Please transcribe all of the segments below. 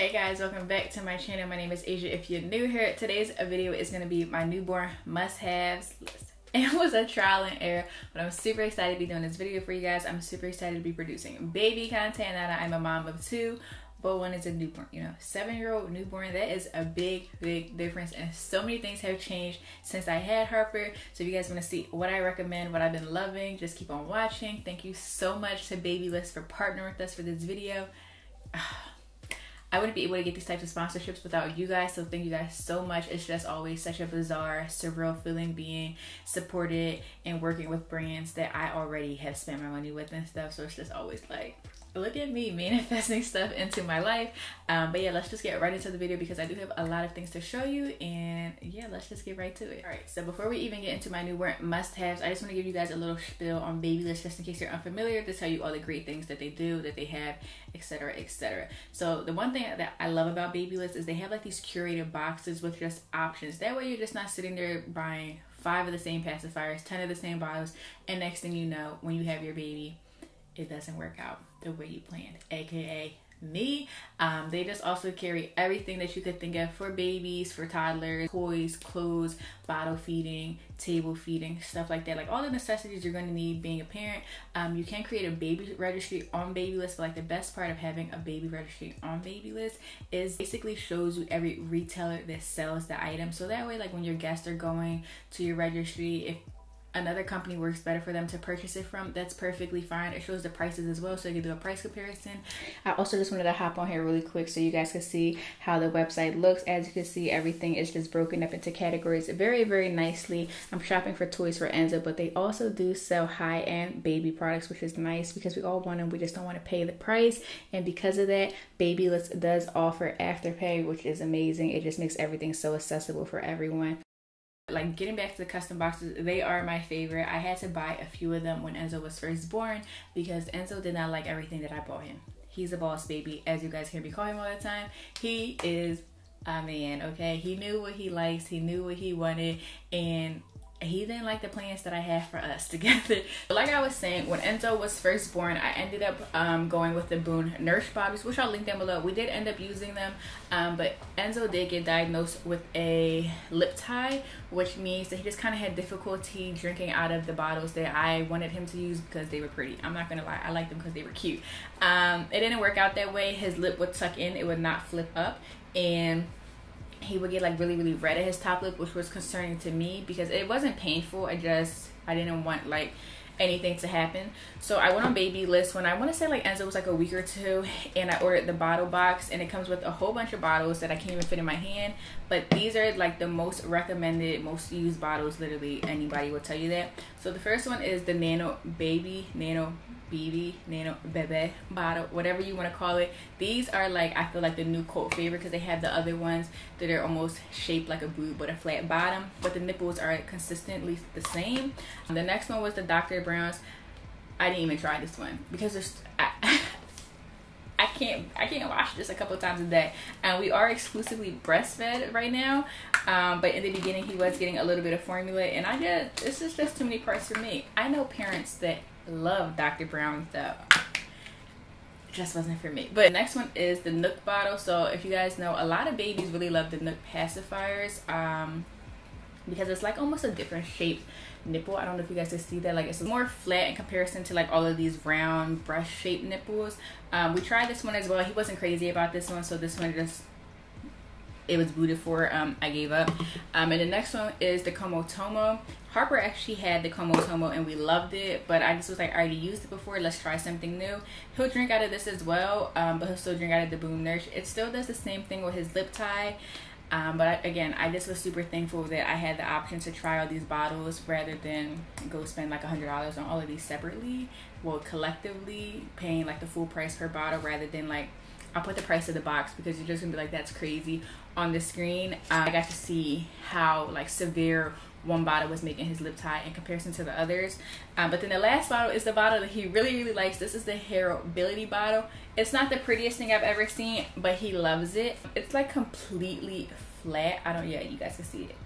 Hey guys, welcome back to my channel. My name is Aja. If you're new here, today's video is going to be my newborn must-haves list. It was a trial and error, but I'm super excited to be doing this video for you guys. I'm super excited to be producing baby content now that I'm a mom of two, but one is a newborn, you know, seven-year-old newborn. That is a big, big difference, and so many things have changed since I had Harper. So if you guys want to see what I recommend, what I've been loving, just keep on watching. Thank you so much to Babylist for partnering with us for this video. I wouldn't be able to get these types of sponsorships without you guys. So thank you guys so much. It's just always such a bizarre, surreal feeling being supported and working with brands that I already have spent my money with and stuff. So it's just always like look at me manifesting stuff into my life. Um, but yeah let's just get right into the video because i do have a lot of things to show you and yeah let's just get right to it. All right so before we even get into my newborn must-haves i just want to give you guys a little spiel on babylist just in case you're unfamiliar. To tell you all the great things that they do that they have etc etc so the one thing that i love about babylist is they have like these curated boxes with just options. That way you're just not sitting there buying five of the same pacifiers 10 of the same bottles and next thing you know when you have your baby it doesn't work out the way you planned, aka me. Um, they just also carry everything that you could think of for babies, for toddlers, toys, clothes, bottle feeding, table feeding, stuff like that. Like all the necessities you're going to need being a parent. Um, you can create a baby registry on Babylist, but like the best part of having a baby registry on Babylist is basically shows you every retailer that sells the item. So that way, like when your guests are going to your registry, if another company works better for them to purchase it from, that's perfectly fine. It shows the prices as well, so you can do a price comparison. I also just wanted to hop on here really quick so you guys can see how the website looks. As you can see, everything is just broken up into categories very, very nicely. I'm shopping for toys for Enzo, but they also do sell high-end baby products, which is nice because we all want them. We just don't want to pay the price. And because of that, Babylist does offer afterpay, which is amazing. It just makes everything so accessible for everyone like getting back to the custom boxes they are my favorite. I had to buy a few of them when enzo was first born because enzo did not like everything that i bought him. He's a boss baby as you guys hear me call him all the time. He is a man okay? He knew what he likes. He knew what he wanted. And he didn't like the plans that I had for us together. like I was saying, when Enzo was first born, I ended up um, going with the Boon Nursh Bobbies, which I'll link down below. We did end up using them, um, but Enzo did get diagnosed with a lip tie, which means that he just kind of had difficulty drinking out of the bottles that I wanted him to use because they were pretty. I'm not gonna lie, I liked them because they were cute. Um, it didn't work out that way. His lip would tuck in, it would not flip up, and he would get like really really red at his top lip which was concerning to me because it wasn't painful. I just i didn't want like anything to happen. So i went on baby list when i want to say like enzo was like a week or two and i ordered the bottle box and it comes with a whole bunch of bottles that i can't even fit in my hand. But these are like the most recommended most used bottles literally anybody will tell you that. So the first one is the nano baby nano BB, Nano, Bebe bottle, whatever you want to call it. These are like, I feel like the new cult favorite because they have the other ones that are almost shaped like a boob but a flat bottom, but the nipples are consistently the same. The next one was the Dr. Brown's. I didn't even try this one because there's, I, I can't I can't wash this a couple times a day. And we are exclusively breastfed right now. Um, but in the beginning he was getting a little bit of formula and I just this is just too many parts for me. I know parents that love Dr. Brown though. Just wasn't for me. But next one is the NUK bottle. So if you guys know, a lot of babies really love the NUK pacifiers. Um, because it's like almost a different shape nipple. I don't know if you guys can see that. Like it's more flat in comparison to like all of these round brush shaped nipples. Um, we tried this one as well. He wasn't crazy about this one, so this one just it was booted for. Um, I gave up. Um, and the next one is the Comotomo. Harper actually had the Comotomo and we loved it, but I just was like, I already used it before. Let's try something new. He'll drink out of this as well, um, but he'll still drink out of the Boon Nursh. It still does the same thing with his lip tie. Um, but I, again, I just was super thankful that I had the option to try all these bottles rather than go spend like a hundred dollars on all of these separately. Well, collectively paying like the full price per bottle rather than like I'll put the price of the box because you're just gonna be like that's crazy on the screen. I got to see how like severe one bottle was making his lip tie in comparison to the others. Um, but then the last bottle is the bottle that he really, really likes. This is the Herobility bottle. It's not the prettiest thing I've ever seen, but he loves it. It's like completely flat. I don't, yeah, you guys can see it.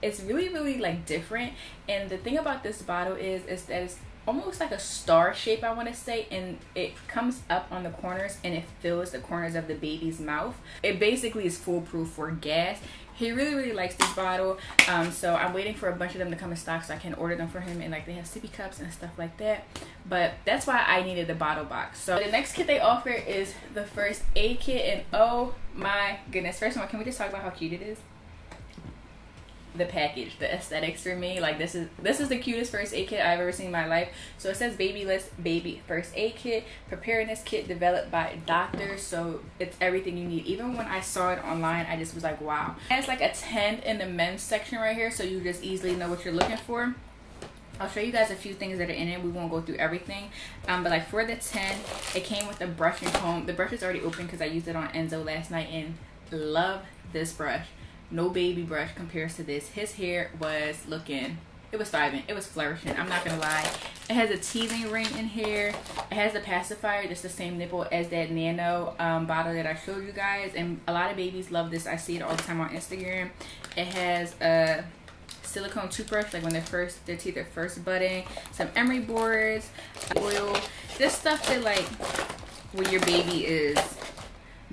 It's really, really like different. And the thing about this bottle is, is that it's almost like a star shape I want to say and it comes up on the corners and it fills the corners of the baby's mouth it basically is foolproof for gas he really really likes this bottle um, so i'm waiting for a bunch of them to come in stock so i can order them for him and like they have sippy cups and stuff like that. But that's why i needed the bottle box. So the next kit they offer is the first a kit and oh my goodness first of all can we just talk about how cute it is the package, the aesthetics for me. Like this is this is the cutest first aid kit I've ever seen in my life. So it says Babylist baby first aid kit, preparedness kit developed by doctors. So it's everything you need. Even when I saw it online, I just was like, wow. It has like a 10 in the men's section right here, so you just easily know what you're looking for. I'll show you guys a few things that are in it. We won't go through everything. Um, but like for the 10, it came with a brush and comb. The brush is already open because I used it on Enzo last night and love this brush no baby brush compares to this. His hair was looking, it was thriving. It was flourishing. I'm not gonna lie. It has a teething ring in here. It has a pacifier, just the same nipple as that nano um, bottle that I showed you guys. And a lot of babies love this. I see it all the time on Instagram. It has a silicone toothbrush, like when they're first, their teeth are first budding. Some emery boards, oil, just stuff that like when your baby is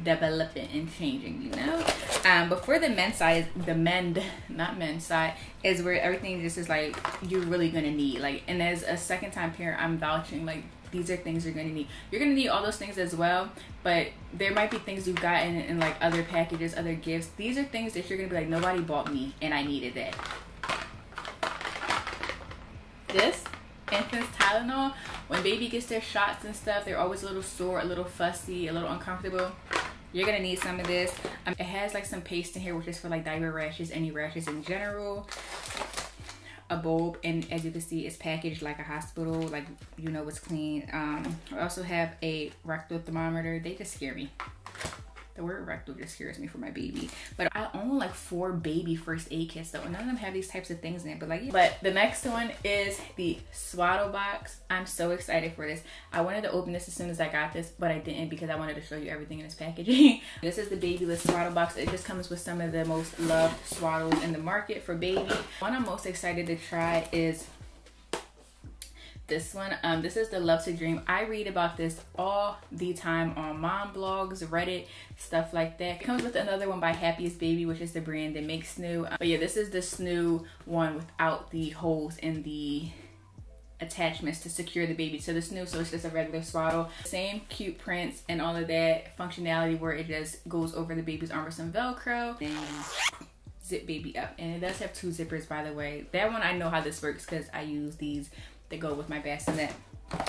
developing and changing, you know? Um, but for the men's side, the men, not men's side, is where everything just is like you're really gonna need. Like, and as a second time parent, I'm vouching like these are things you're gonna need. You're gonna need all those things as well, but there might be things you've gotten in, like other packages, other gifts. These are things that you're gonna be like, nobody bought me, and I needed that. This infant's Tylenol, when baby gets their shots and stuff, they're always a little sore, a little fussy, a little uncomfortable you're gonna need some of this. Um, it has like some paste in here which is for like diaper rashes any rashes in general. A bulb and as you can see it's packaged like a hospital like you know it's clean. Um i also have a rectal thermometer. They just scare me the word rectal just scares me for my baby. But I own like four baby first aid kits though. None of them have these types of things in it. But like, but the next one is the swaddle box. I'm so excited for this. I wanted to open this as soon as I got this, but I didn't because I wanted to show you everything in this packaging. this is the Babylist swaddle box. It just comes with some of the most loved swaddles in the market for baby. One I'm most excited to try is this one. Um, this is the Love to Dream. I read about this all the time on mom blogs, Reddit, stuff like that. It comes with another one by Happiest Baby, which is the brand that makes Snoo. Um, but yeah, this is the Snoo one without the holes in the attachments to secure the baby to the snoo so it's just a regular swaddle same cute prints and all of that functionality where it just goes over the baby's arm with some velcro and zip baby up and it does have two zippers by the way that one i know how this works because i use these that go with my bassinet.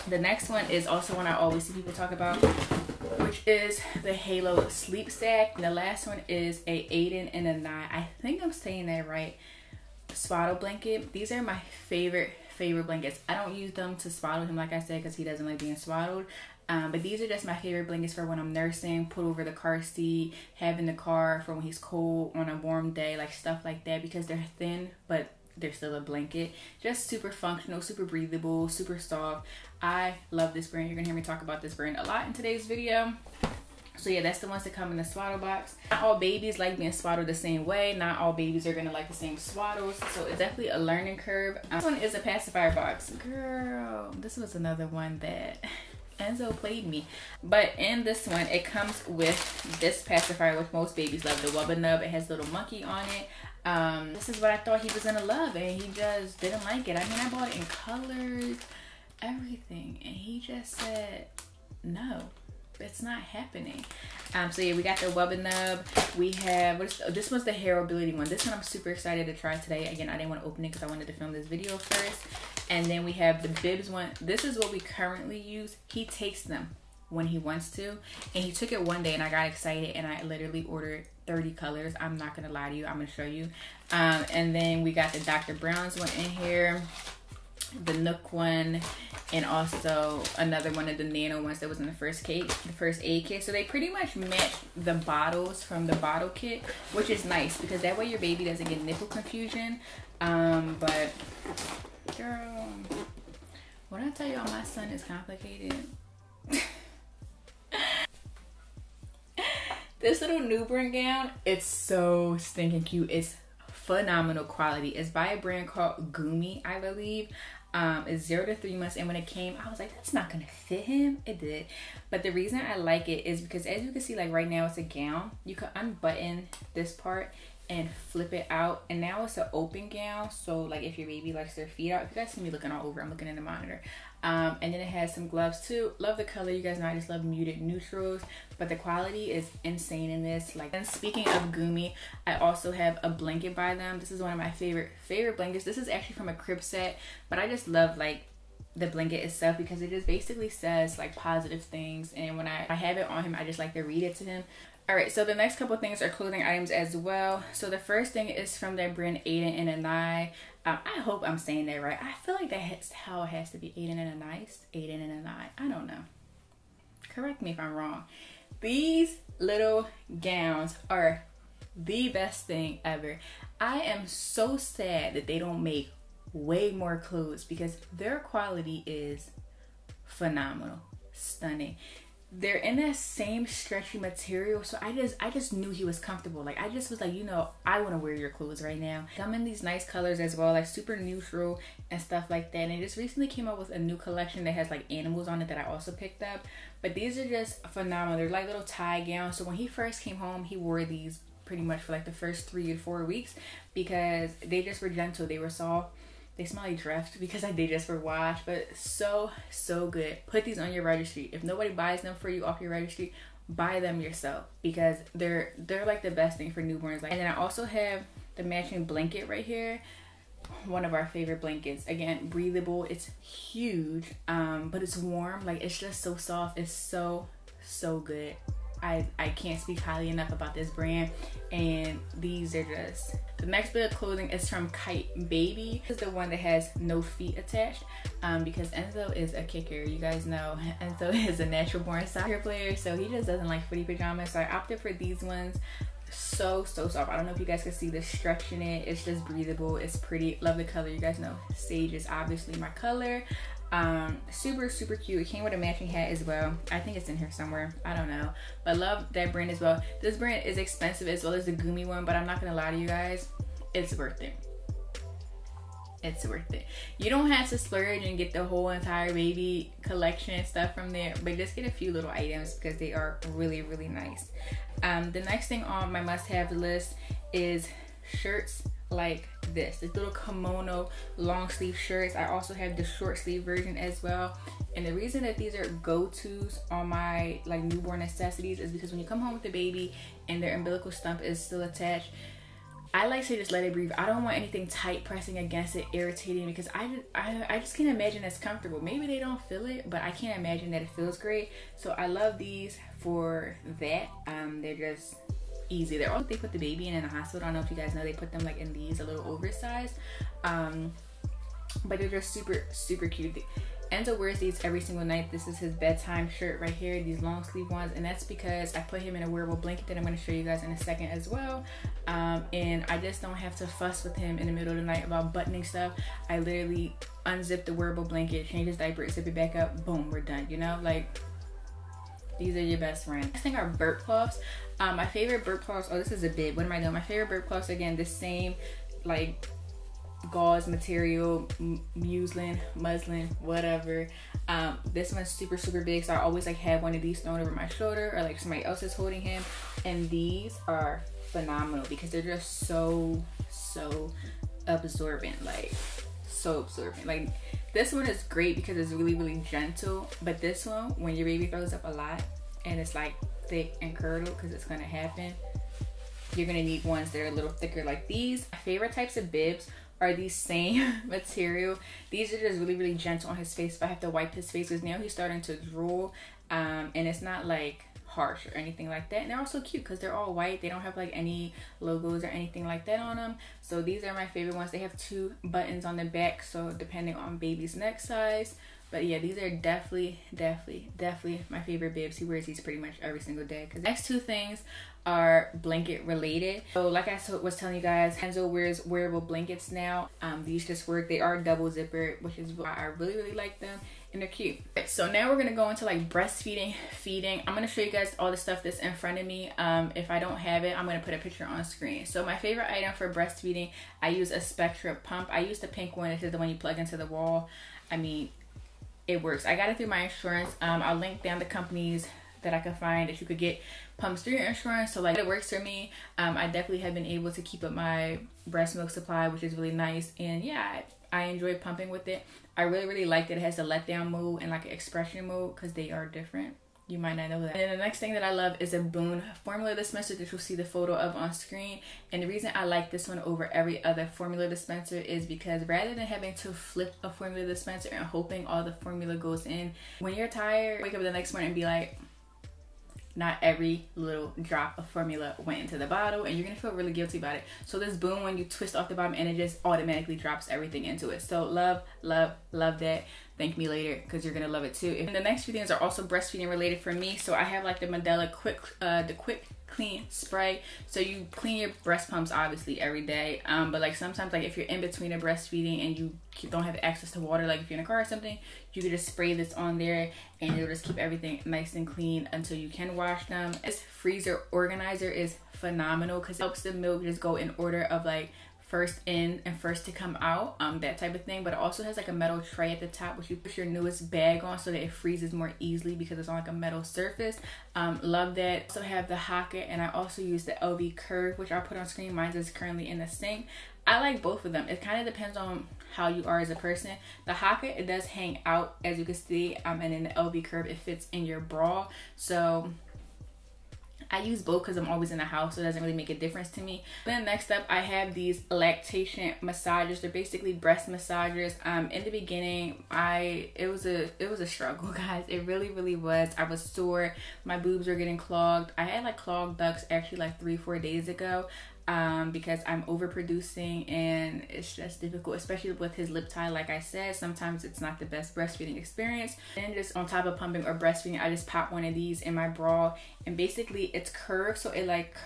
The next one is also one I always see people talk about, which is the Halo Sleep Sack. And the last one is a Aden and a Nine. I think I'm saying that right. Swaddle blanket. These are my favorite favorite blankets. I don't use them to swaddle him, like I said, because he doesn't like being swaddled. Um, but these are just my favorite blankets for when I'm nursing, put over the car seat, have in the car for when he's cold on a warm day, like stuff like that, because they're thin but they're still a blanket. Just super functional, super breathable, super soft. I love this brand. You're gonna hear me talk about this brand a lot in today's video. So yeah, that's the ones that come in the swaddle box. Not all babies like being swaddled the same way. Not all babies are gonna like the same swaddles. So it's definitely a learning curve. This one is a pacifier box. Girl, this was another one that Enzo played me. But in this one, it comes with this pacifier, which most babies love, the Wubba Nub. It has a little monkey on it. Um, this is what I thought he was gonna love, and he just didn't like it. I mean, I bought it in colors, everything, and he just said, no, it's not happening. Um, so yeah, we got the Wubba Nub. We have, what is, oh, this was the Hair Ability one. This one I'm super excited to try today. Again, I didn't want to open it because I wanted to film this video first. And then we have the Bibs one. This is what we currently use. He takes them when he wants to. And he took it one day and I got excited and I literally ordered 30 colors. I'm not to lie to you. I'm to show you. Um, and then we got the Dr. Brown's one in here. The NUK one. And also another one of the nano ones that was in the first kit, the first aid kit. So they pretty much match the bottles from the bottle kit, which is nice because that way your baby doesn't get nipple confusion. Um, but girl, when I tell y'all my son is complicated, this little newborn gown, it's so stinking cute. It's phenomenal quality. It's by a brand called Goumi, I believe. Um, it's zero to three months, and when it came, I was like, that's not gonna fit him. It did, but the reason I like it is because as you can see, like right now, it's a gown. You can unbutton this part and flip it out, and now it's an open gown. So like if your baby likes their feet out, if you guys see me looking all over, I'm looking in the monitor. Um, and then it has some gloves too. Love the color. You guys know I just love muted neutrals, but the quality is insane in this. Like, and speaking of Goumi, I also have a blanket by them. This is one of my favorite favorite blankets. This is actually from a crib set, but I just love like the blanket itself because it just basically says like positive things and when I, I have it on him I just like to read it to him all right, so the next couple things are clothing items as well. So the first thing is from their brand Aden and Anai. Um, I hope I'm saying that right. I feel like that's how it has to be Aden and Anai. Aden and Anai. I don't know. Correct me if I'm wrong. These little gowns are the best thing ever. I am so sad that they don't make way more clothes because their quality is phenomenal, stunning they're in that same stretchy material so i just i just knew he was comfortable. Like i just was like you know i want to wear your clothes right now. Come in these nice colors as well like super neutral and stuff like that. And it just recently came out with a new collection that has like animals on it that i also picked up. But these are just phenomenal. They're like little tie gowns. So when he first came home he wore these pretty much for like the first three or four weeks because they just were gentle. They were soft they smell like Dreft because I did just for wash, but so so good. Put these on your registry. If nobody buys them for you off your registry, buy them yourself because they're they're like the best thing for newborns. Like, And then I also have the matching blanket right here. One of our favorite blankets. Again, breathable. It's huge, um, but it's warm. Like it's just so soft. It's so so good. I, I can't speak highly enough about this brand and these are just the next bit of clothing is from Kyte Baby. This is the one that has no feet attached um, because Enzo is a kicker. You guys know Enzo is a natural born soccer player so he just doesn't like footy pajamas so I opted for these ones so so soft i don't know if you guys can see the stretch in it it's just breathable it's pretty love the color you guys know sage is obviously my color um, super, super cute. It came with a matching hat as well. I think it's in here somewhere. I don't know. But love that brand as well. This brand is expensive as well as the Goumi one, but I'm not gonna lie to you guys. It's worth it. It's worth it. You don't have to splurge and get the whole entire baby collection and stuff from there, but just get a few little items because they are really, really nice. Um, the next thing on my must-have list is shirts like this this little kimono long sleeve shirts i also have the short sleeve version as well and the reason that these are go-to's on my like newborn necessities is because when you come home with the baby and their umbilical stump is still attached I like to just let it breathe. I don't want anything tight pressing against it, irritating because I, I, I just can't imagine it's comfortable. Maybe they don't feel it, but I can't imagine that it feels great. So I love these for that. Um, they're just easy. They're all they put the baby in in the hospital. I don't know if you guys know they put them like in these a little oversized. Um, but they're just super super cute. Enzo wears these every single night. This is his bedtime shirt right here, these long sleeve ones, and that's because I put him in a wearable blanket that I'm going to show you guys in a second as well. Um, and I just don't have to fuss with him in the middle of the night about buttoning stuff. I literally unzip the wearable blanket, change his diaper, zip it back up, boom, we're done. You know, like these are your best friends. Next thing are burp cloths. Um, my favorite burp cloths. Oh, this is a bib. What am I doing? My favorite burp cloths again. The same like gauze material, muslin, muslin, whatever. Um, this one's super super big, so I always like have one of these thrown over my shoulder or like somebody else is holding him. And these are phenomenal because they're just so so absorbent, like so absorbent. Like this one is great because it's really really gentle, but this one when your baby throws up a lot and it's like thick and curdled because it's gonna happen. You're gonna need ones that are a little thicker like these. My favorite types of bibs are these same material. These are just really, really gentle on his face. If I have to wipe his face, because now he's starting to drool. Um, and it's not like harsh or anything like that. And they're also cute because they're all white. They don't have like any logos or anything like that on them. So these are my favorite ones. They have two buttons on the back. So depending on baby's neck size, but yeah, these are definitely, definitely, definitely my favorite bibs. He wears these pretty much every single day. Because next two things are blanket related. So like I was telling you guys, Enzo wears wearable blankets now. Um, these just work. They are double zipper, which is why I really, really like them. and they're cute. So now we're gonna go into like breastfeeding, feeding. I'm gonna show you guys all the stuff that's in front of me. Um, if I don't have it, I'm gonna put a picture on screen. So my favorite item for breastfeeding, I use a Spectra pump. I use the pink one. This is the one you plug into the wall. I mean, it works. I got it through my insurance. Um, I'll link down the companies that I could find that you could get pumps through your insurance. So like it works for me. Um, I definitely have been able to keep up my breast milk supply, which is really nice. And yeah, I, I enjoy pumping with it. I really, really like that it has a letdown mode and like an expression mode because they are different. You might not know that. And the next thing that I love is a Boon formula dispenser that you'll see the photo of on screen. And the reason I like this one over every other formula dispenser is because rather than having to flip a formula dispenser and hoping all the formula goes in, when you're tired, wake up the next morning and be like, not every little drop of formula went into the bottle and you're gonna feel really guilty about it so this Boon when you twist off the bottom and it just automatically drops everything into it so love love love that thank me later because you're gonna love it too. And the next few things are also breastfeeding related for me. So i have like the Medela quick uh the quick clean spray. So you clean your breast pumps obviously every day. Um but like sometimes like if you're in between a breastfeeding and you don't have access to water like if you're in a car or something you can just spray this on there and it'll just keep everything nice and clean until you can wash them. This freezer organizer is phenomenal because it helps the milk just go in order of like first in and first to come out, um, that type of thing. But it also has like a metal tray at the top, which you put your newest bag on so that it freezes more easily because it's on like a metal surface. Um, love that. Also have the Haakaa, and I also use the Elvie Curve, which I'll put on screen. Mine is currently in the sink. I like both of them. It kind of depends on how you are as a person. The Haakaa, it does hang out, as you can see, um, and in the Elvie Curve, it fits in your bra. So I use both because I'm always in the house, so it doesn't really make a difference to me. Then next up, I have these lactation massagers. They're basically breast massagers. Um, in the beginning, I it was a it was a struggle, guys. It really really was. I was sore. My boobs were getting clogged. I had like clogged ducts actually like three four days ago um, because I'm overproducing and it's just difficult, especially with his lip tie. Like I said, sometimes it's not the best breastfeeding experience. And just on top of pumping or breastfeeding, I just pop one of these in my bra and basically it's curved so it like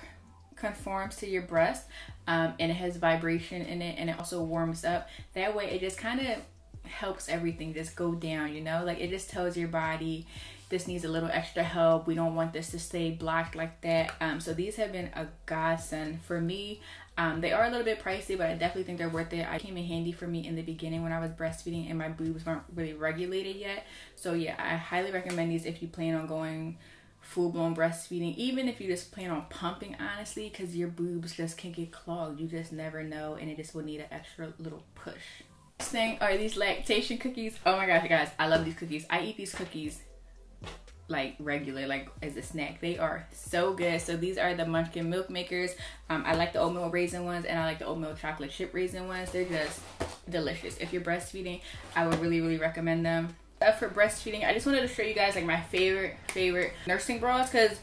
conforms to your breast um, and it has vibration in it and it also warms up. That way it just kind of helps everything just go down, you know? Like it just tells your body this needs a little extra help. We don't want this to stay blocked like that. Um, so these have been a godsend for me. Um, they are a little bit pricey, but I definitely think they're worth it. I came in handy for me in the beginning when I was breastfeeding and my boobs weren't really regulated yet. So yeah, I highly recommend these if you plan on going full blown breastfeeding, even if you just plan on pumping, honestly, because your boobs just can get clogged. You just never know, and it just will need an extra little push. Next thing are these lactation cookies. Oh my gosh, guys, I love these cookies. I eat these cookies like regular, like as a snack. They are so good. So these are the Munchkin Milk Makers. Um, I like the oatmeal raisin ones and I like the oatmeal chocolate chip raisin ones. They're just delicious. If you're breastfeeding, I would really, really recommend them. Uh, for breastfeeding, I just wanted to show you guys like my favorite, favorite nursing bras because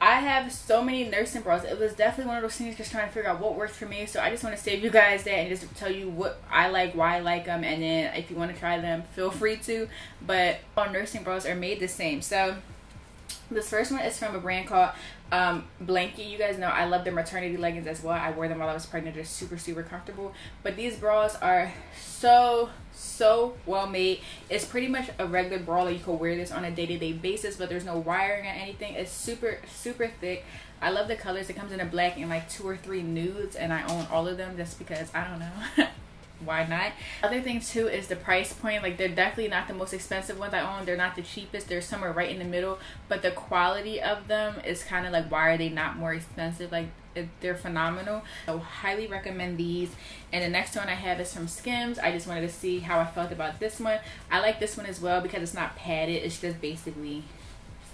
I have so many nursing bras. It was definitely one of those things just trying to figure out what works for me. So I just want to save you guys that and just tell you what I like, why I like them, and then if you want to try them, feel free to. But all nursing bras are made the same. So this first one is from a brand called um, Blanqi. You guys know I love the maternity leggings as well. I wore them while I was pregnant. They're super, super comfortable. But these bras are so, so well made. It's pretty much a regular bra that you can wear this on a day-to-day -day basis, but there's no wiring or anything. It's super, super thick. I love the colors. It comes in a black and like two or three nudes, and I own all of them just because I don't know. why not? Other thing too is the price point like they're definitely not the most expensive ones i own. They're not the cheapest. They're somewhere right in the middle. But the quality of them is kind of like why are they not more expensive? Like they're phenomenal. So highly recommend these. And the next one i have is from skims. I just wanted to see how i felt about this one. I like this one as well because it's not padded. It's just basically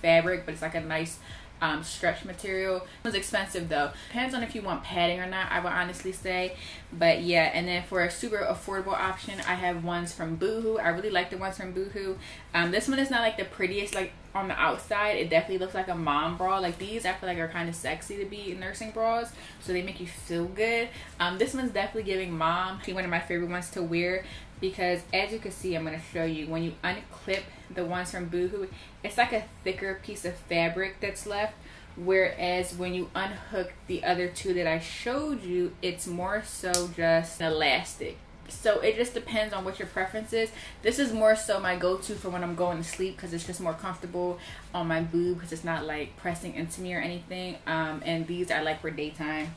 fabric but it's like a nice um, stretch material. Was expensive though. Depends on if you want padding or not, I would honestly say. But yeah, and then for a super affordable option, I have ones from Boohoo. I really like the ones from Boohoo. Um, this one is not like the prettiest, like on the outside, it definitely looks like a mom bra. Like these, I feel like are kind of sexy to be nursing bras, so they make you feel good. Um, this one's definitely giving mom. She's one of my favorite ones to wear because as you can see, I'm going to show you, when you unclip the ones from Boohoo, it's like a thicker piece of fabric that's left. Whereas when you unhook the other two that I showed you, it's more so just elastic. So it just depends on what your preference is. This is more so my go-to for when I'm going to sleep because it's just more comfortable on my boob because it's not like pressing into me or anything. Um, and these I like for daytime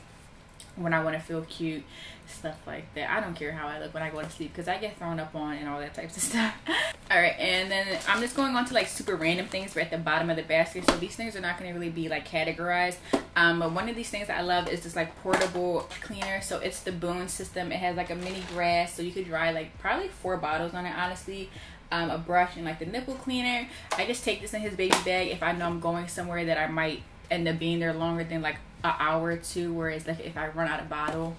when I want to feel cute, stuff like that. I don't care how I look when I go to sleep because I get thrown up on and all that types of stuff. all right, and then I'm just going on to like super random things right at the bottom of the basket. So these things are not going to really be like categorized. Um, but one of these things I love is this like portable cleaner. So it's the Boon system. It has like a mini grass, so you could dry like probably four bottles on it, honestly. Um, a brush and like the nipple cleaner. I just take this in his baby bag if I know I'm going somewhere that I might end up being there longer than like an hour or two. Whereas like if I run out of bottle,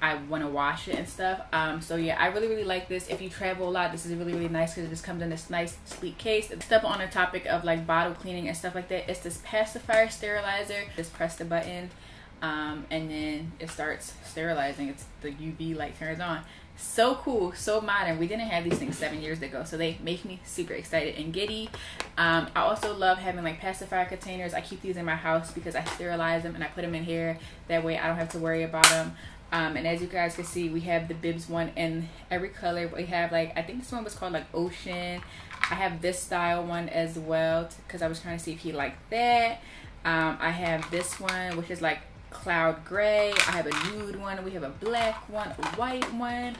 I want to wash it and stuff. Um, so yeah, I really really like this. If you travel a lot, this is really really nice because it just comes in this nice sleek case. Step on the topic of like bottle cleaning and stuff like that. It's this pacifier sterilizer. Just press the button, um, and then it starts sterilizing. It's the UV light turns on so cool, so modern. We didn't have these things seven years ago, so they make me super excited and giddy. Um, I also love having like pacifier containers. I keep these in my house because I sterilize them and I put them in here. That way I don't have to worry about them. Um, and as you guys can see, we have the bibs one in every color. We have like, I think this one was called like Ocean. I have this style one as well because I was trying to see if he liked that. Um, I have this one, which is like cloud gray. I have a nude one. We have a black one, a white one.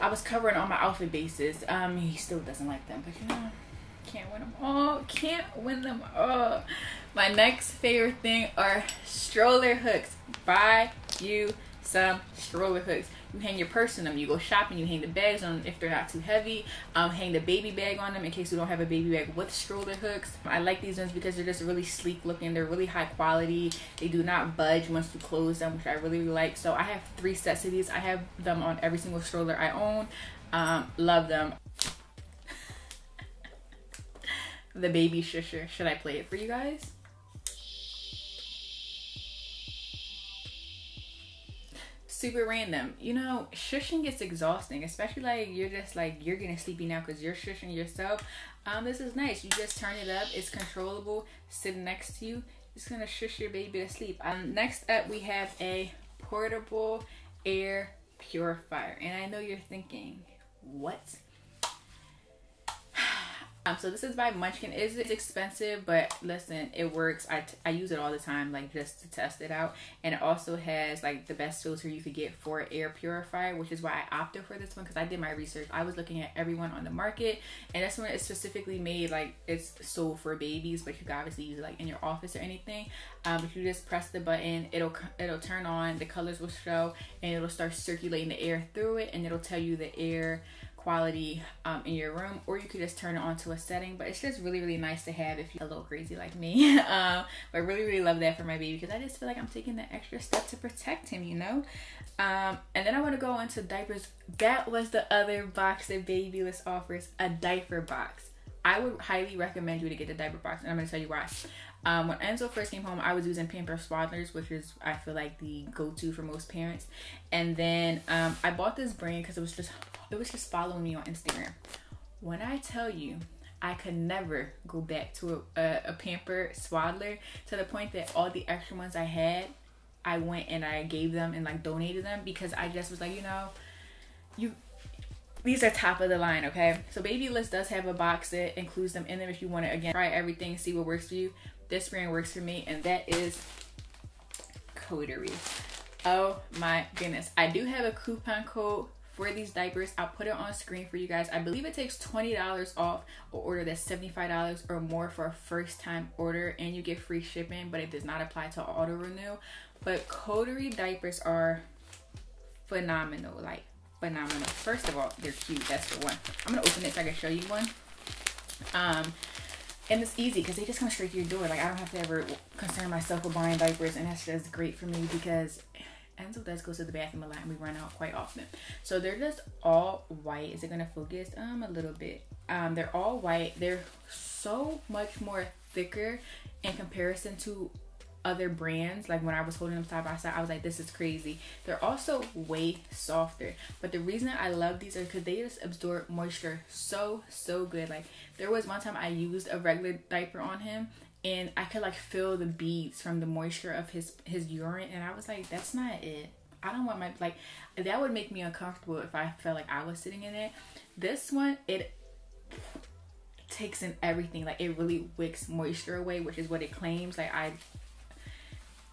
I was covering all my outfit bases. Um, he still doesn't like them, but you know, can't win them all. Can't win them all. My next favorite thing are stroller hooks. Buy you some stroller hooks. Hang your purse on them. You go shopping. You hang the bags on if they're not too heavy. Um, hang the baby bag on them in case you don't have a baby bag with stroller hooks. I like these ones because they're just really sleek looking. They're really high quality. They do not budge once you close them, which I really, really like. So I have three sets of these. I have them on every single stroller I own. Um, love them. the baby shusher. Should I play it for you guys? Super random. You know, shushing gets exhausting, especially like you're just like you're getting sleepy now because you're shushing yourself. Um, this is nice. You just turn it up. It's controllable. Sitting next to you, it's gonna shush your baby to sleep. Um, next up we have a portable air purifier, and I know you're thinking, what? Um, so this is by Munchkin. It is expensive, but listen, it works. I, I use it all the time, like just to test it out. And it also has like the best filter you could get for air purifier, which is why I opted for this one because I did my research. I was looking at everyone on the market, and this one is specifically made like it's sold for babies, but you can obviously use it like in your office or anything. Um, if you just press the button, it'll it'll turn on, the colors will show, and it'll start circulating the air through it, and it'll tell you the air quality um, in your room or you could just turn it on to a setting but it's just really really nice to have if you're a little crazy like me. Um, but I really really love that for my baby because I just feel like I'm taking the extra step to protect him you know? Um, and then I want to go into diapers. That was the other box that Babylist offers a diaper box. I would highly recommend you to get the diaper box and I'm going to tell you why um, when Enzo first came home, I was using Pamper Swaddlers, which is I feel like the go-to for most parents. And then um, I bought this brand because it was just it was just following me on Instagram. When I tell you, I could never go back to a, a, a Pamper Swaddler to the point that all the extra ones I had, I went and I gave them and like donated them because I just was like, you know, you these are top of the line, okay? So Babylist does have a box that includes them in them if you want to again try everything, see what works for you this brand works for me, and that is Coterie. Oh my goodness. I do have a coupon code for these diapers. I'll put it on screen for you guys. I believe it takes $20 off or order that's $75 or more for a first time order and you get free shipping, but it does not apply to auto renew. But Coterie diapers are phenomenal, like phenomenal. First of all, they're cute. That's the one. I'm gonna open it so I can show you one. Um, and it's easy because they just come straight to your door. Like I don't have to ever concern myself with buying diapers, and that's just great for me because Enzo does go to the bathroom a lot, and we run out quite often. So they're just all white. Is it gonna focus? Um, a little bit. Um, they're all white. They're so much more thicker in comparison to other brands like when i was holding them side by side i was like this is crazy they're also way softer but the reason i love these are because they just absorb moisture so so good like there was one time i used a regular diaper on him and i could like feel the beads from the moisture of his his urine and i was like that's not it I don't want my like that would make me uncomfortable if I felt like I was sitting in it. This one, it takes in everything. Like it really wicks moisture away, which is what it claims. Like I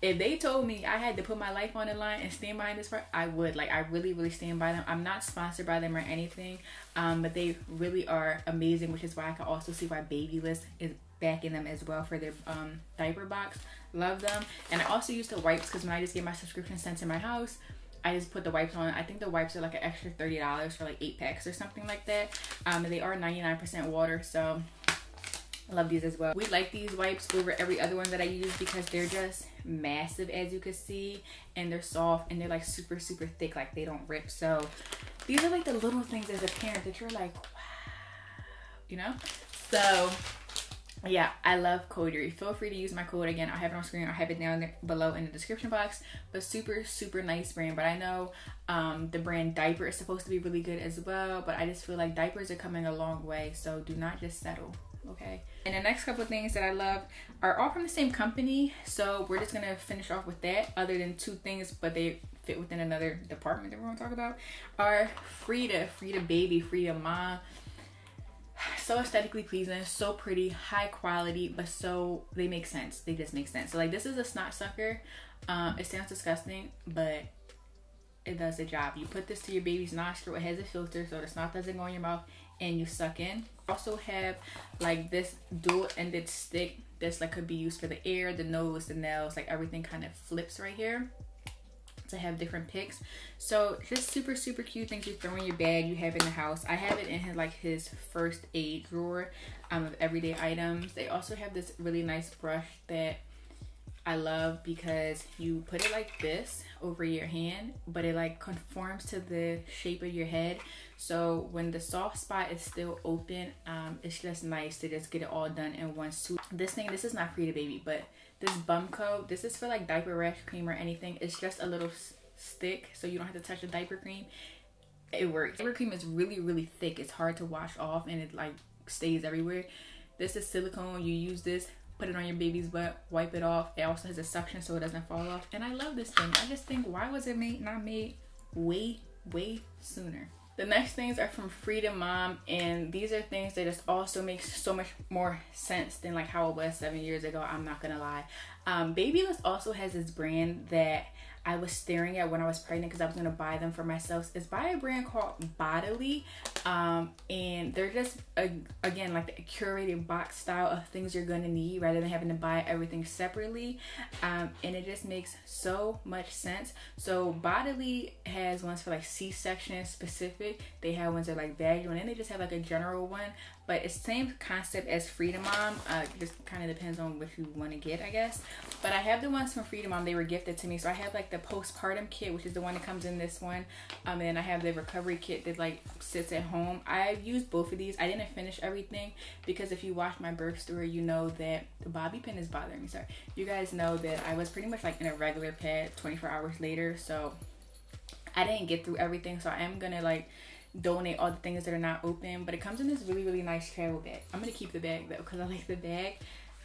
if they told me I had to put my life on the line and stand by this part, I would. Like I really, really stand by them. I'm not sponsored by them or anything, um, but they really are amazing, which is why I can also see why Babylist is backing them as well for their um, diaper box. Love them, and I also use the wipes because when I just get my subscription sent to my house, I just put the wipes on. I think the wipes are like an extra thirty dollars for like eight packs or something like that. Um, they are ninety nine percent water, so love these as well. We like these wipes over every other one that I use because they're just massive as you can see and they're soft and they're like super super thick like they don't rip. So these are like the little things as a parent that you're like wow, you know? So yeah, I love Coterie. Feel free to use my code again. I'll have it on screen. I'll have it down there below in the description box. But super, super nice brand. But I know um, the brand Dyper is supposed to be really good as well. But I just feel like diapers are coming a long way. So do not just settle okay and the next couple things that i love are all from the same company so we're just gonna finish off with that other than two things but they fit within another department that we're gonna talk about are frida frida baby frida mom so aesthetically pleasing so pretty high quality but so they make sense they just make sense. So like this is a snot sucker. Um it sounds disgusting but it does the job. You put this to your baby's nostril it has a filter so the snot doesn't go in your mouth and you suck in. Also have like this dual ended stick that's like could be used for the ear the nose the nails like everything kind of flips right here to have different picks. So just super super cute things you throw in your bag you have in the house i have it in his like his first aid drawer um, of everyday items. They also have this really nice brush that I love because you put it like this over your hand, but it like conforms to the shape of your head. So when the soft spot is still open, um, it's just nice to just get it all done in one swoop. This thing, this is not Frida Baby, but this bum coat, this is for like diaper rash cream or anything. It's just a little stick, so you don't have to touch the diaper cream. It works. Diaper cream is really, really thick. It's hard to wash off and it like stays everywhere. This is silicone. You use this put it on your baby's butt, wipe it off. It also has a suction so it doesn't fall off. And I love this thing. I just think why was it made not made way, way sooner? The next things are from Frida Mom, and these are things that just also makes so much more sense than like how it was seven years ago. I'm not gonna lie. Um, Babylist also has this brand that I was staring at when I was pregnant because I was gonna buy them for myself. It's by a brand called Bodily, um, and they're just a, again like the curated box style of things you're gonna need rather than having to buy everything separately, um, and it just makes so much sense. So Bodily has ones for like C-section specific. They have ones that are like vaginal, and they just have like a general one but it's the same concept as Frida Mom. Uh, just kind of depends on what you want to get, I guess. But I have the ones from Frida Mom. They were gifted to me, so I have like the postpartum kit, which is the one that comes in this one. Um, and then I have the recovery kit that like sits at home. I've used both of these. I didn't finish everything because if you watch my birth story, you know that the bobby pin is bothering me. Sorry, you guys know that I was pretty much like in a regular pad 24 hours later, so I didn't get through everything. So I am gonna like donate all the things that are not open. But it comes in this really, really nice travel bag. I'm going to keep the bag though because I like the bag.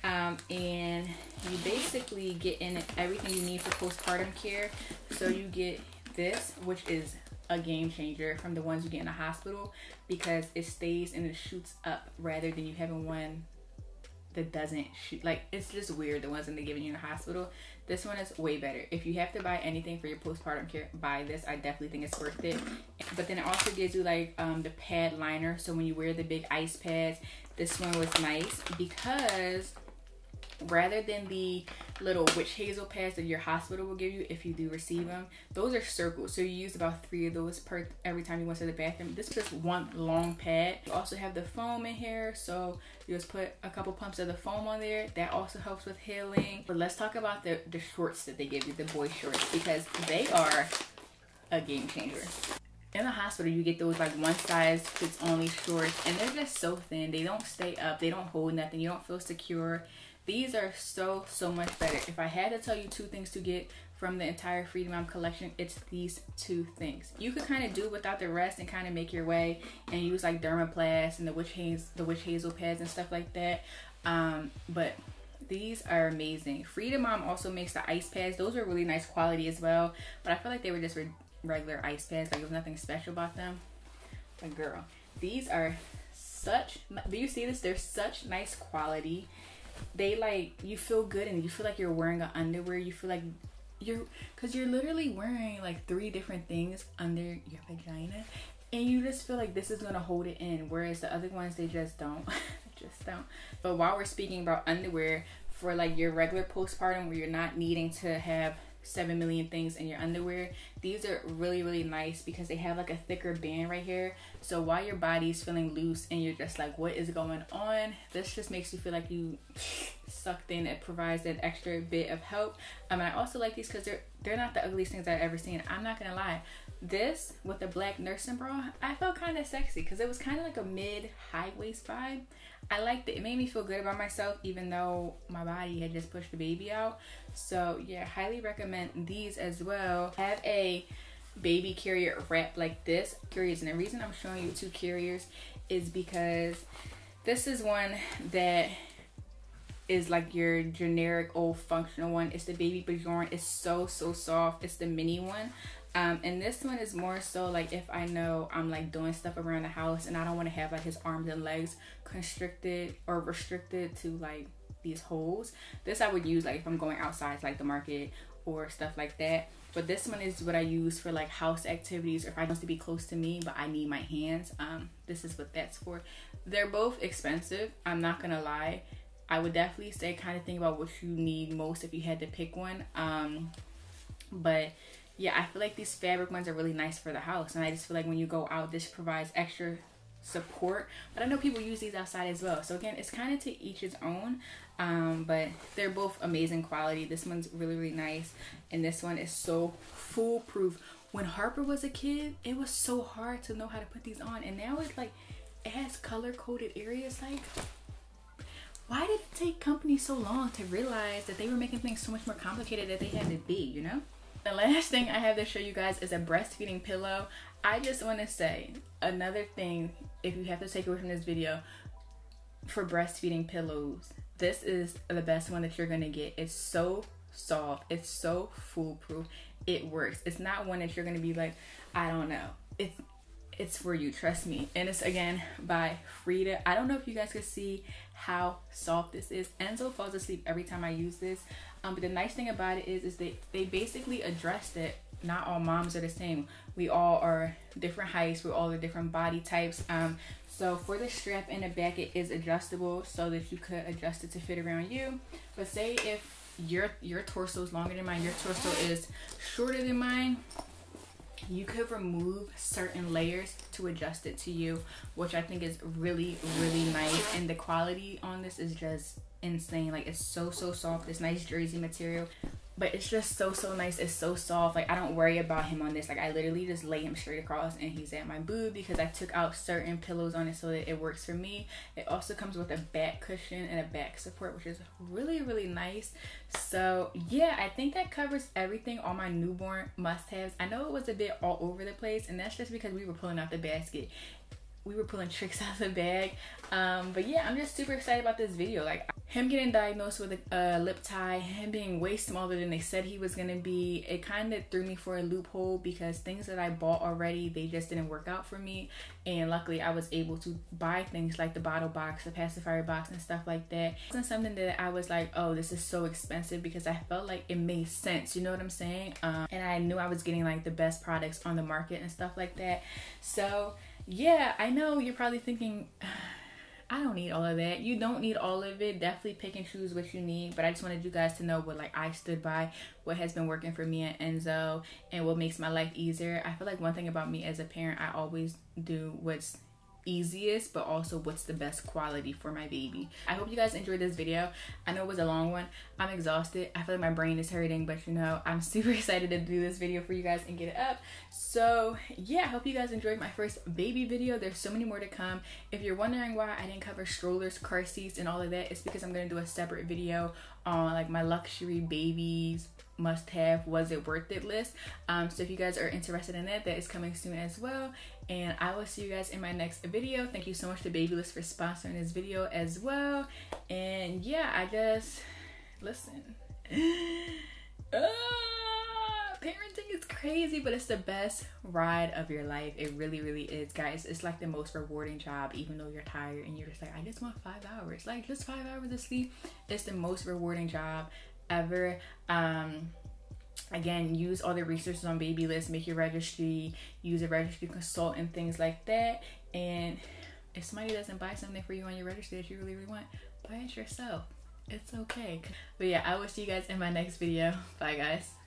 Um, and you basically get in everything you need for postpartum care. So you get this, which is a game changer from the ones you get in the hospital because it stays and it shoots up rather than you having one that doesn't shoot. Like it's just weird the ones that they're giving you in the hospital. This one is way better. If you have to buy anything for your postpartum care, buy this. I definitely think it's worth it. But then it also gives you like um, the pad liner. So when you wear the big ice pads, this one was nice because rather than the little witch hazel pads that your hospital will give you if you do receive them those are circles. So you use about three of those per every time you went to the bathroom. This is just one long pad. You also have the foam in here so you just put a couple pumps of the foam on there. That also helps with healing. But let's talk about the the shorts that they give you the boy shorts because they are a game changer. In the hospital you get those like one size fits only shorts and they're just so thin. They don't stay up. They don't hold nothing. You don't feel secure these are so, so much better. If I had to tell you two things to get from the entire Frida Mom collection, it's these two things. You could kind of do without the rest and kind of make your way and use like Dermaplast and the witch hazel, the witch hazel pads and stuff like that. Um, but these are amazing. Frida Mom also makes the ice pads. Those are really nice quality as well. But I feel like they were just regular ice pads. Like, there was nothing special about them. But girl, these are such, do you see this? They're such nice quality. They like, you feel good and you feel like you're wearing an underwear. You feel like you're, cause you're literally wearing like three different things under your vagina. And you just feel like this is gonna hold it in. Whereas the other ones, they just don't. just don't. But while we're speaking about underwear, for like your regular postpartum where you're not needing to have 7 million things in your underwear. These are really, really nice because they have like a thicker band right here. So while your body's feeling loose and you're just like, what is going on? This just makes you feel like you sucked in. It provides that extra bit of help. Um, and I also like these because they're, they're not the ugliest things I've ever seen. I'm not to lie. This with the black nursing bra, I felt kind of sexy because it was kind of like a mid high waist vibe. I liked it. It made me feel good about myself even though my body had just pushed the baby out. So yeah, highly recommend these as well. have a baby carrier wrap like this carriers and the reason I'm showing you two carriers is because this is one that is like your generic old functional one. It's the baby Bjorn. It's so so soft. It's the mini one. Um, and this one is more so like if I know I'm like doing stuff around the house and I don't want to have like his arms and legs constricted or restricted to like these holes. This I would use like if I'm going outside like the market or stuff like that. But this one is what I use for like house activities or if I want to be close to me but I need my hands. Um, this is what that's for. They're both expensive. I'm not gonna lie. I would definitely say kind of think about what you need most if you had to pick one. Um, but yeah, I feel like these fabric ones are really nice for the house. And I just feel like when you go out, this provides extra support. But I know people use these outside as well. So again, it's kind of to each its own. Um, but they're both amazing quality. This one's really, really nice. And this one is so foolproof. When Harper was a kid, it was so hard to know how to put these on. And now it's like, it has color-coded areas. Like, why did it take companies so long to realize that they were making things so much more complicated that they had to be, you know? The last thing I have to show you guys is a breastfeeding pillow. I just want to say another thing, if you have to take away from this video, for breastfeeding pillows, this is the best one that you're going to get. It's so soft. It's so foolproof. It works. It's not one that you're going to be like, I don't know. It's it's for you, trust me. And it's again by Frida. I don't know if you guys can see how soft this is. Enzo falls asleep every time I use this. Um, but the nice thing about it is, is they, they basically addressed it. Not all moms are the same. We all are different heights. We're all the different body types. Um, so for the strap in the back, it is adjustable so that you could adjust it to fit around you. But say if your your torso is longer than mine, your torso is shorter than mine, you could remove certain layers to adjust it to you which i think is really really nice. And the quality on this is just insane. Like it's so so soft. This nice jersey material but it's just so so nice. It's so soft. Like i don't worry about him on this. Like i literally just lay him straight across and he's at my boob because i took out certain pillows on it so that it works for me. It also comes with a back cushion and a back support which is really really nice. So yeah i think that covers everything on my newborn must-haves. I know it was a bit all over the place and that's just because we were pulling out the basket we were pulling tricks out of the bag. Um, but yeah, I'm just super excited about this video. Like him getting diagnosed with a uh, lip tie, him being way smaller than they said he was gonna be, it kind of threw me for a loophole because things that I bought already, they just didn't work out for me. And luckily, I was able to buy things like the bottle box, the pacifier box, and stuff like that. It wasn't something that I was like, oh, this is so expensive because I felt like it made sense. You know what I'm saying? Um, and I knew I was getting like the best products on the market and stuff like that. So yeah, I know you're probably thinking, I don't need all of that. You don't need all of it. Definitely pick and choose what you need. But I just wanted you guys to know what like I stood by, what has been working for me and Enzo, and what makes my life easier. I feel like one thing about me as a parent, I always do what's easiest but also what's the best quality for my baby. I hope you guys enjoyed this video. I know it was a long one. I'm exhausted. I feel like my brain is hurting but you know i'm super excited to do this video for you guys and get it up. So yeah i hope you guys enjoyed my first baby video. There's so many more to come. If you're wondering why i didn't cover strollers car seats and all of that it's because i'm going to do a separate video on like my luxury babies must have was it worth it list um so if you guys are interested in that that is coming soon as well and i will see you guys in my next video thank you so much to Babylist for sponsoring this video as well and yeah i just listen. Uh, parenting is crazy, but it's the best ride of your life. It really, really is, guys. It's like the most rewarding job, even though you're tired and you're just like, I just want five hours. Like, just five hours of sleep. It's the most rewarding job ever. Um, again use all the resources on Babylist make your registry use a registry consultant and things like that. And if somebody doesn't buy something for you on your registry that you really really want buy it yourself. It's okay. But yeah i will see you guys in my next video. Bye guys